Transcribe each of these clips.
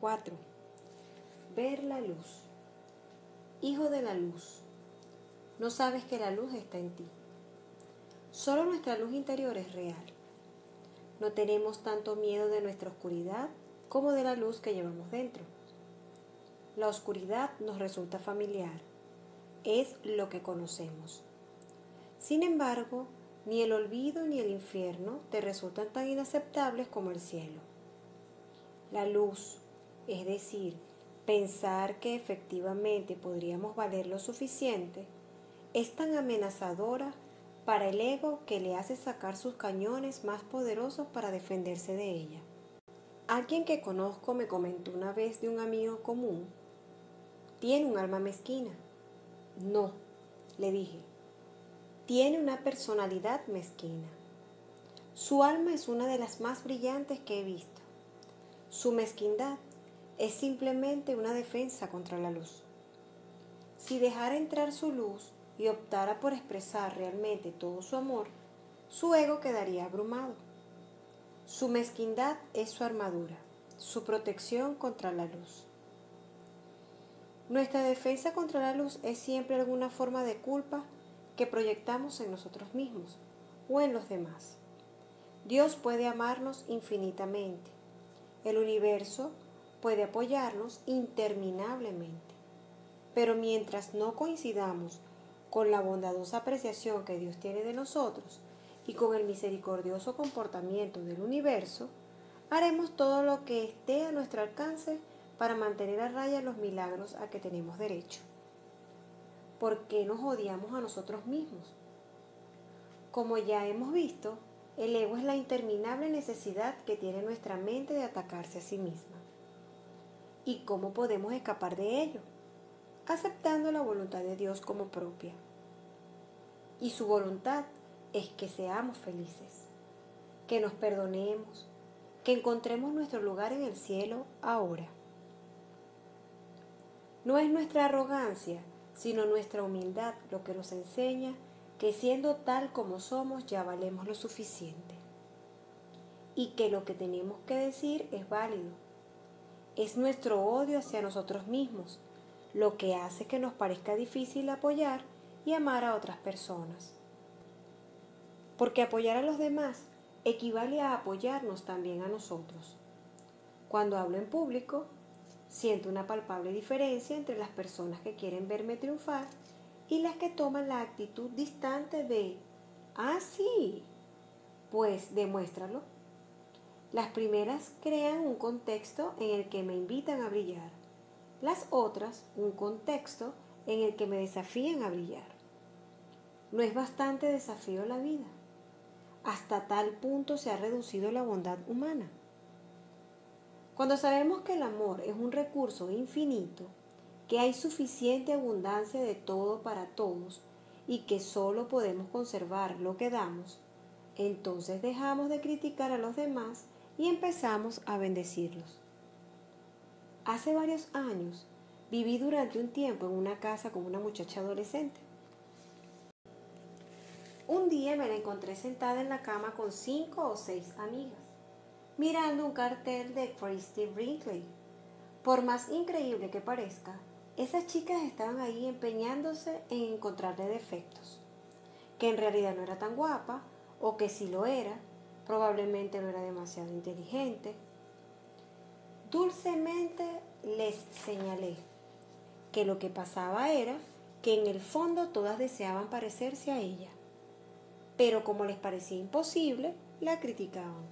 4. Ver la luz. Hijo de la luz, no sabes que la luz está en ti. Solo nuestra luz interior es real. No tenemos tanto miedo de nuestra oscuridad como de la luz que llevamos dentro. La oscuridad nos resulta familiar, es lo que conocemos. Sin embargo, ni el olvido ni el infierno te resultan tan inaceptables como el cielo. La luz, es decir, pensar que efectivamente podríamos valer lo suficiente, es tan amenazadora para el ego que le hace sacar sus cañones más poderosos para defenderse de ella. Alguien que conozco me comentó una vez de un amigo común, tiene un alma mezquina. No, le dije, tiene una personalidad mezquina. Su alma es una de las más brillantes que he visto. Su mezquindad es simplemente una defensa contra la luz. Si dejara entrar su luz y optara por expresar realmente todo su amor, su ego quedaría abrumado. Su mezquindad es su armadura, su protección contra la luz. Nuestra defensa contra la luz es siempre alguna forma de culpa que proyectamos en nosotros mismos o en los demás. Dios puede amarnos infinitamente. El universo puede apoyarnos interminablemente. Pero mientras no coincidamos con la bondadosa apreciación que Dios tiene de nosotros y con el misericordioso comportamiento del universo, haremos todo lo que esté a nuestro alcance para mantener a raya los milagros a que tenemos derecho. ¿Por qué nos odiamos a nosotros mismos? Como ya hemos visto, el ego es la interminable necesidad que tiene nuestra mente de atacarse a sí misma. ¿Y cómo podemos escapar de ello? Aceptando la voluntad de Dios como propia. Y su voluntad es que seamos felices, que nos perdonemos, que encontremos nuestro lugar en el cielo ahora. No es nuestra arrogancia, sino nuestra humildad lo que nos enseña que siendo tal como somos ya valemos lo suficiente. Y que lo que tenemos que decir es válido es nuestro odio hacia nosotros mismos, lo que hace que nos parezca difícil apoyar y amar a otras personas. Porque apoyar a los demás equivale a apoyarnos también a nosotros. Cuando hablo en público, siento una palpable diferencia entre las personas que quieren verme triunfar y las que toman la actitud distante de, ah, sí, pues demuéstralo. Las primeras crean un contexto en el que me invitan a brillar. Las otras un contexto en el que me desafían a brillar. No es bastante desafío la vida. Hasta tal punto se ha reducido la bondad humana. Cuando sabemos que el amor es un recurso infinito, que hay suficiente abundancia de todo para todos y que solo podemos conservar lo que damos, entonces dejamos de criticar a los demás y empezamos a bendecirlos. Hace varios años viví durante un tiempo en una casa con una muchacha adolescente. Un día me la encontré sentada en la cama con cinco o seis amigas, mirando un cartel de Christy Brinkley. Por más increíble que parezca, esas chicas estaban ahí empeñándose en encontrarle defectos, que en realidad no era tan guapa o que si lo era, probablemente no era demasiado inteligente. Dulcemente les señalé que lo que pasaba era que en el fondo todas deseaban parecerse a ella, pero como les parecía imposible, la criticaban.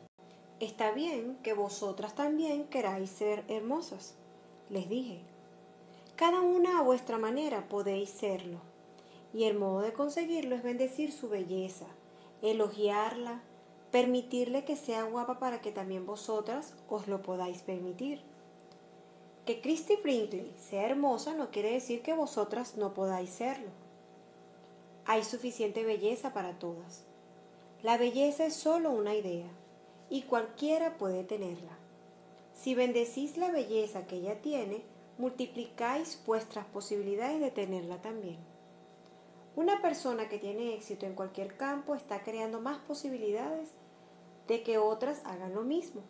Está bien que vosotras también queráis ser hermosas, les dije. Cada una a vuestra manera podéis serlo, y el modo de conseguirlo es bendecir su belleza, elogiarla, permitirle que sea guapa para que también vosotras os lo podáis permitir. Que Christy Brinkley sea hermosa no quiere decir que vosotras no podáis serlo. Hay suficiente belleza para todas. La belleza es solo una idea y cualquiera puede tenerla. Si bendecís la belleza que ella tiene, multiplicáis vuestras posibilidades de tenerla también. Una persona que tiene éxito en cualquier campo está creando más posibilidades de que otras hagan lo mismo.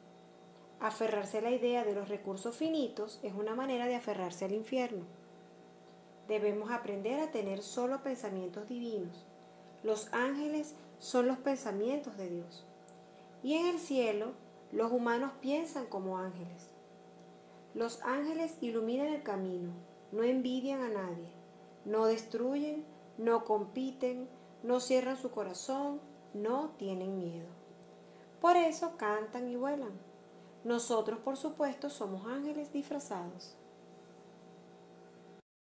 Aferrarse a la idea de los recursos finitos es una manera de aferrarse al infierno. Debemos aprender a tener solo pensamientos divinos. Los ángeles son los pensamientos de Dios. Y en el cielo, los humanos piensan como ángeles. Los ángeles iluminan el camino, no envidian a nadie, no destruyen, no compiten, no cierran su corazón, no tienen miedo. Por eso cantan y vuelan. Nosotros, por supuesto, somos ángeles disfrazados.